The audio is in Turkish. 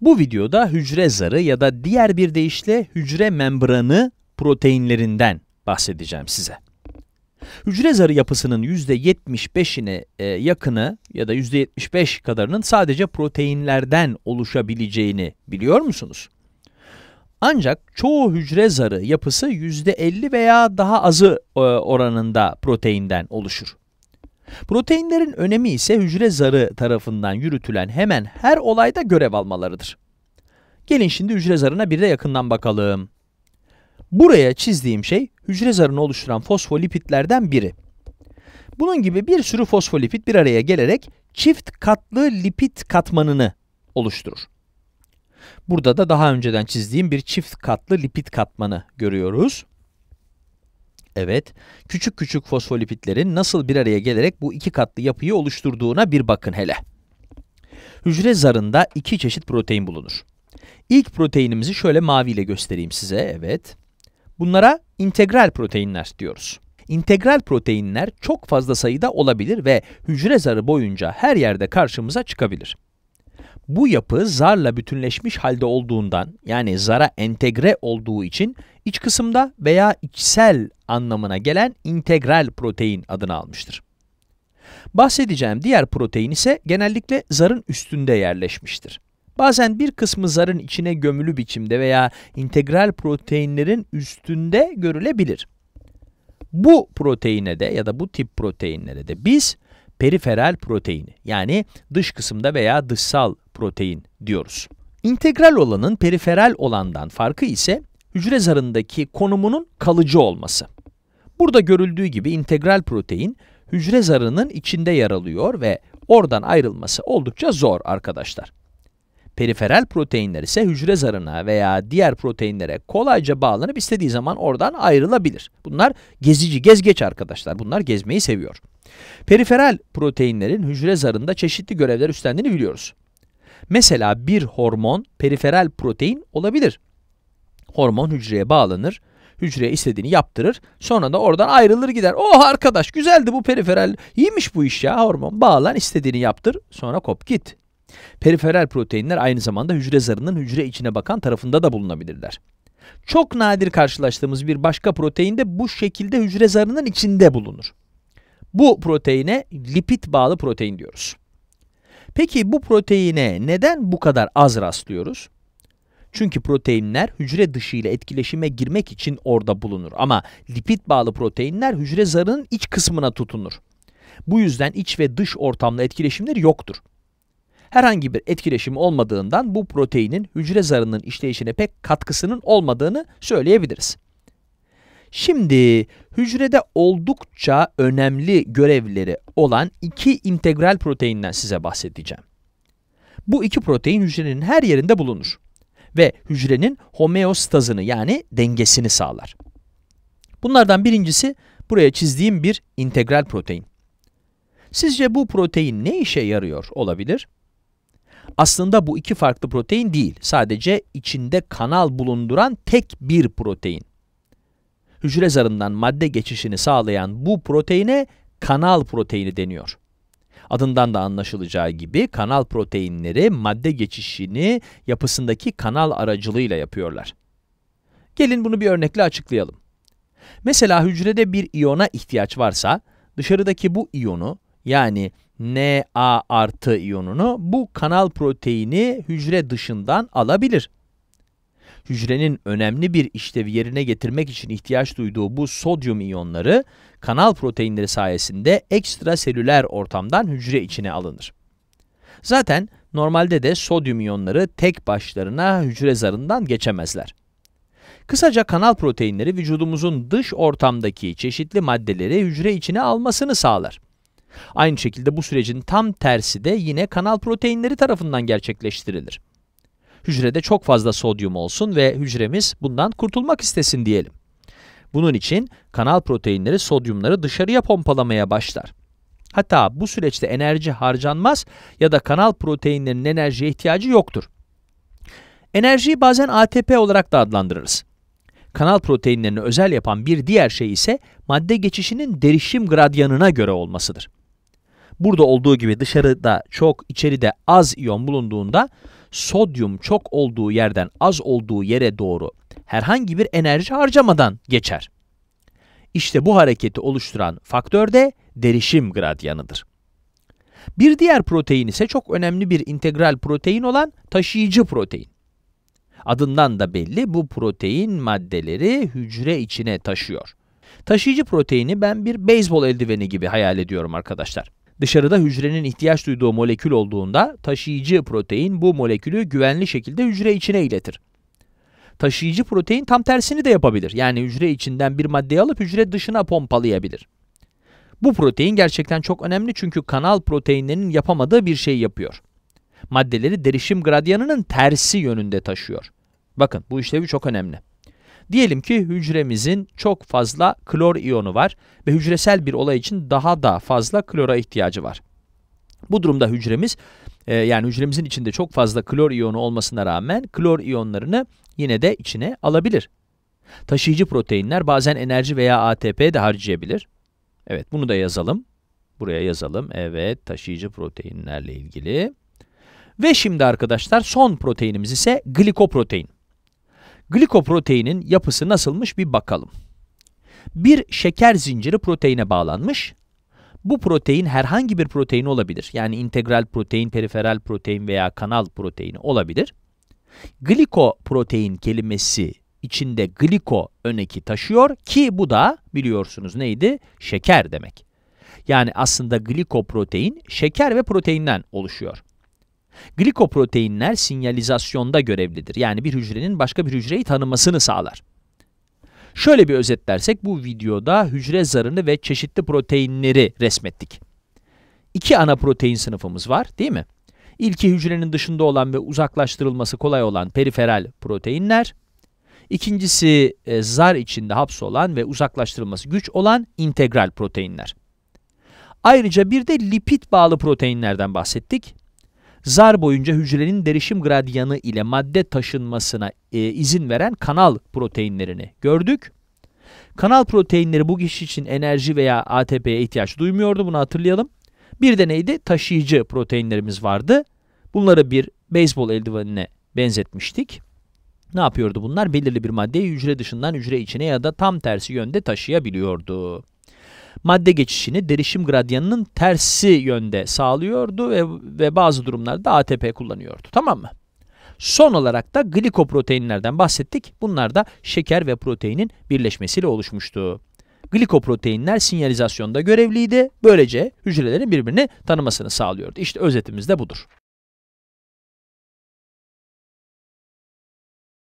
Bu videoda hücre zarı ya da diğer bir deyişle hücre membranı proteinlerinden bahsedeceğim size. Hücre zarı yapısının %75'ine e, yakını ya da %75 kadarının sadece proteinlerden oluşabileceğini biliyor musunuz? Ancak çoğu hücre zarı yapısı %50 veya daha azı e, oranında proteinden oluşur. Proteinlerin önemi ise hücre zarı tarafından yürütülen hemen her olayda görev almalarıdır. Gelin şimdi hücre zarına bir de yakından bakalım. Buraya çizdiğim şey hücre zarını oluşturan fosfolipitlerden biri. Bunun gibi bir sürü fosfolipid bir araya gelerek çift katlı lipid katmanını oluşturur. Burada da daha önceden çizdiğim bir çift katlı lipid katmanı görüyoruz. Evet, küçük küçük fosfolipitlerin nasıl bir araya gelerek bu iki katlı yapıyı oluşturduğuna bir bakın hele. Hücre zarında iki çeşit protein bulunur. İlk proteinimizi şöyle maviyle göstereyim size, evet. Bunlara integral proteinler diyoruz. İntegral proteinler çok fazla sayıda olabilir ve hücre zarı boyunca her yerde karşımıza çıkabilir. Bu yapı zarla bütünleşmiş halde olduğundan, yani zara entegre olduğu için iç kısımda veya içsel anlamına gelen integral protein adını almıştır. Bahsedeceğim diğer protein ise genellikle zarın üstünde yerleşmiştir. Bazen bir kısmı zarın içine gömülü biçimde veya integral proteinlerin üstünde görülebilir. Bu proteine de ya da bu tip proteinlere de biz periferal proteini yani dış kısımda veya dışsal protein diyoruz. İntegral olanın periferal olandan farkı ise hücre zarındaki konumunun kalıcı olması. Burada görüldüğü gibi integral protein hücre zarının içinde yer alıyor ve oradan ayrılması oldukça zor arkadaşlar. Periferal proteinler ise hücre zarına veya diğer proteinlere kolayca bağlanıp istediği zaman oradan ayrılabilir. Bunlar gezici, gezgeç arkadaşlar. Bunlar gezmeyi seviyor. Periferal proteinlerin hücre zarında çeşitli görevler üstlendiğini biliyoruz. Mesela bir hormon periferal protein olabilir. Hormon hücreye bağlanır, hücreye istediğini yaptırır, sonra da oradan ayrılır gider. Oh arkadaş güzeldi bu periferal, iyiymiş bu iş ya hormon. Bağlan istediğini yaptır, sonra kop git. Periferal proteinler aynı zamanda hücre zarının hücre içine bakan tarafında da bulunabilirler. Çok nadir karşılaştığımız bir başka protein de bu şekilde hücre zarının içinde bulunur. Bu proteine lipid bağlı protein diyoruz. Peki bu proteine neden bu kadar az rastlıyoruz? Çünkü proteinler hücre dışı ile etkileşime girmek için orada bulunur ama lipid bağlı proteinler hücre zarının iç kısmına tutunur. Bu yüzden iç ve dış ortamla etkileşimleri yoktur. Herhangi bir etkileşim olmadığından bu proteinin hücre zarının işleyişine pek katkısının olmadığını söyleyebiliriz. Şimdi hücrede oldukça önemli görevleri olan iki integral proteinden size bahsedeceğim. Bu iki protein hücrenin her yerinde bulunur ve hücrenin homeostazını yani dengesini sağlar. Bunlardan birincisi buraya çizdiğim bir integral protein. Sizce bu protein ne işe yarıyor olabilir? Aslında bu iki farklı protein değil, sadece içinde kanal bulunduran tek bir protein. Hücre zarından madde geçişini sağlayan bu proteine kanal proteini deniyor. Adından da anlaşılacağı gibi kanal proteinleri madde geçişini yapısındaki kanal aracılığıyla yapıyorlar. Gelin bunu bir örnekle açıklayalım. Mesela hücrede bir iyona ihtiyaç varsa, dışarıdaki bu iyonu yani Na artı iyonunu bu kanal proteini hücre dışından alabilir. Hücrenin önemli bir işlevi yerine getirmek için ihtiyaç duyduğu bu sodyum iyonları, kanal proteinleri sayesinde ekstraselüler ortamdan hücre içine alınır. Zaten normalde de sodyum iyonları tek başlarına hücre zarından geçemezler. Kısaca kanal proteinleri vücudumuzun dış ortamdaki çeşitli maddeleri hücre içine almasını sağlar. Aynı şekilde bu sürecin tam tersi de yine kanal proteinleri tarafından gerçekleştirilir. Hücrede çok fazla sodyum olsun ve hücremiz bundan kurtulmak istesin diyelim. Bunun için kanal proteinleri sodyumları dışarıya pompalamaya başlar. Hatta bu süreçte enerji harcanmaz ya da kanal proteinlerinin enerjiye ihtiyacı yoktur. Enerjiyi bazen ATP olarak da adlandırırız. Kanal proteinlerini özel yapan bir diğer şey ise madde geçişinin derişim gradyanına göre olmasıdır. Burada olduğu gibi dışarıda çok, içeride az iyon bulunduğunda sodyum çok olduğu yerden az olduğu yere doğru herhangi bir enerji harcamadan geçer. İşte bu hareketi oluşturan faktör de derişim gradyanıdır. Bir diğer protein ise çok önemli bir integral protein olan taşıyıcı protein. Adından da belli bu protein maddeleri hücre içine taşıyor. Taşıyıcı proteini ben bir beyzbol eldiveni gibi hayal ediyorum arkadaşlar. Dışarıda hücrenin ihtiyaç duyduğu molekül olduğunda taşıyıcı protein bu molekülü güvenli şekilde hücre içine iletir. Taşıyıcı protein tam tersini de yapabilir. Yani hücre içinden bir maddeyi alıp hücre dışına pompalayabilir. Bu protein gerçekten çok önemli çünkü kanal proteinlerinin yapamadığı bir şey yapıyor. Maddeleri derişim gradyanının tersi yönünde taşıyor. Bakın bu işlevi çok önemli. Diyelim ki hücremizin çok fazla klor iyonu var ve hücresel bir olay için daha da fazla klora ihtiyacı var. Bu durumda hücremiz, e, yani hücremizin içinde çok fazla klor iyonu olmasına rağmen klor iyonlarını yine de içine alabilir. Taşıyıcı proteinler bazen enerji veya ATP de harcayabilir. Evet, bunu da yazalım. Buraya yazalım. Evet, taşıyıcı proteinlerle ilgili. Ve şimdi arkadaşlar son proteinimiz ise glikoprotein. Glikoproteinin yapısı nasılmış bir bakalım. Bir şeker zinciri proteine bağlanmış. Bu protein herhangi bir protein olabilir. Yani integral protein, periferal protein veya kanal proteini olabilir. Glikoprotein kelimesi içinde gliko öneki taşıyor ki bu da biliyorsunuz neydi? Şeker demek. Yani aslında glikoprotein şeker ve proteinden oluşuyor. Glikoproteinler sinyalizasyonda görevlidir. Yani bir hücrenin başka bir hücreyi tanımasını sağlar. Şöyle bir özetlersek bu videoda hücre zarını ve çeşitli proteinleri resmettik. İki ana protein sınıfımız var değil mi? İlki hücrenin dışında olan ve uzaklaştırılması kolay olan periferal proteinler. İkincisi e, zar içinde hapsolan ve uzaklaştırılması güç olan integral proteinler. Ayrıca bir de lipid bağlı proteinlerden bahsettik. Zar boyunca hücrenin derişim gradyanı ile madde taşınmasına e, izin veren kanal proteinlerini gördük. Kanal proteinleri bu geçiş için enerji veya ATP'ye ihtiyaç duymuyordu, bunu hatırlayalım. Bir de neydi? Taşıyıcı proteinlerimiz vardı. Bunları bir beyzbol eldivenine benzetmiştik. Ne yapıyordu bunlar? Belirli bir maddeyi hücre dışından hücre içine ya da tam tersi yönde taşıyabiliyordu madde geçişini derişim gradyanının tersi yönde sağlıyordu ve, ve bazı durumlarda ATP kullanıyordu. Tamam mı? Son olarak da glikoproteinlerden bahsettik. Bunlar da şeker ve proteinin birleşmesiyle oluşmuştu. Glikoproteinler sinyalizasyonda görevliydi. Böylece hücrelerin birbirini tanımasını sağlıyordu. İşte özetimiz de budur.